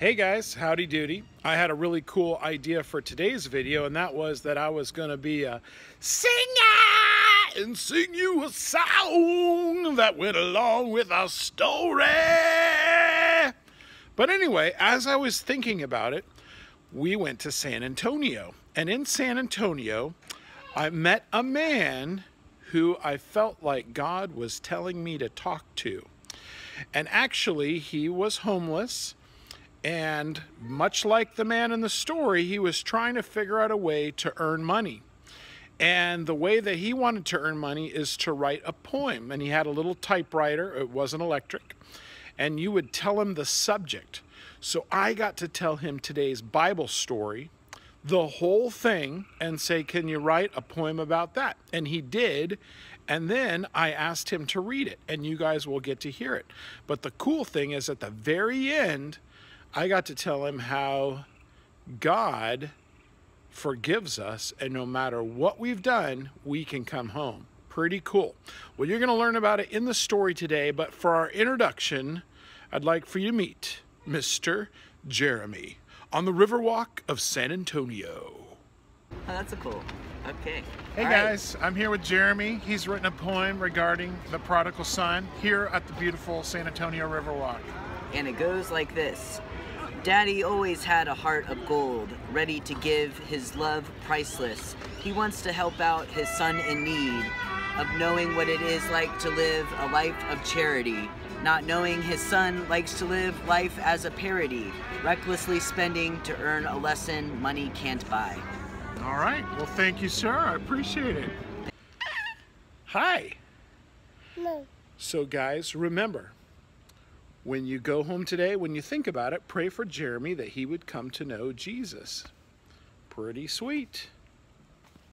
Hey guys, howdy doody. I had a really cool idea for today's video and that was that I was to be uh, a singer and sing you a song that went along with our story. But anyway, as I was thinking about it, we went to San Antonio. And in San Antonio, I met a man who I felt like God was telling me to talk to. And actually, he was homeless and much like the man in the story, he was trying to figure out a way to earn money. And the way that he wanted to earn money is to write a poem. And he had a little typewriter, it wasn't electric. And you would tell him the subject. So I got to tell him today's Bible story, the whole thing, and say, Can you write a poem about that? And he did. And then I asked him to read it, and you guys will get to hear it. But the cool thing is at the very end, I got to tell him how God forgives us, and no matter what we've done, we can come home. Pretty cool. Well, you're going to learn about it in the story today, but for our introduction, I'd like for you to meet Mr. Jeremy on the Riverwalk of San Antonio. Oh, that's a cool. Okay. Hey All guys, right. I'm here with Jeremy. He's written a poem regarding the prodigal son here at the beautiful San Antonio Riverwalk. And it goes like this Daddy always had a heart of gold, ready to give his love priceless. He wants to help out his son in need, of knowing what it is like to live a life of charity, not knowing his son likes to live life as a parody, recklessly spending to earn a lesson money can't buy. All right. Well, thank you, sir. I appreciate it. Hi. No. So, guys, remember, when you go home today, when you think about it, pray for Jeremy that he would come to know Jesus. Pretty sweet.